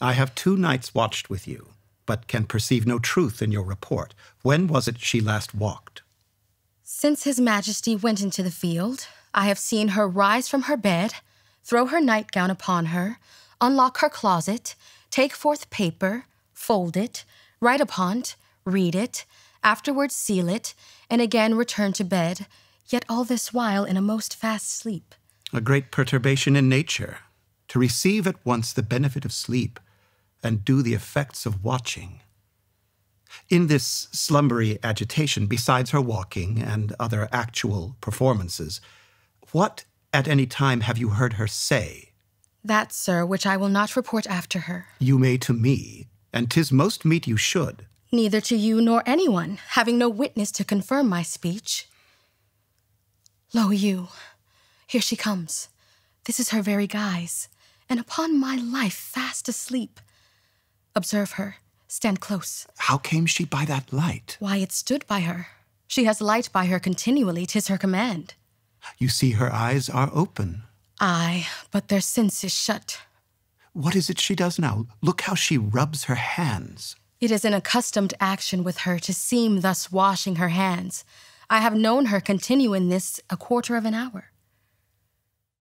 I have two nights watched with you, but can perceive no truth in your report. When was it she last walked? Since His Majesty went into the field, I have seen her rise from her bed, throw her nightgown upon her, unlock her closet, take forth paper, fold it, write upon't, read it, afterwards seal it, and again return to bed, yet all this while in a most fast sleep. A great perturbation in nature, to receive at once the benefit of sleep and do the effects of watching. In this slumbery agitation, besides her walking and other actual performances, what at any time have you heard her say? That, sir, which I will not report after her. You may to me, and 'tis most meet you should. Neither to you nor anyone, having no witness to confirm my speech. Lo, you, here she comes. This is her very guise, and upon my life fast asleep. Observe her. Stand close. How came she by that light? Why, it stood by her. She has light by her continually, 'tis her command. You see her eyes are open. Aye, but their sense is shut. What is it she does now? Look how she rubs her hands. It is an accustomed action with her to seem thus washing her hands. I have known her continue in this a quarter of an hour.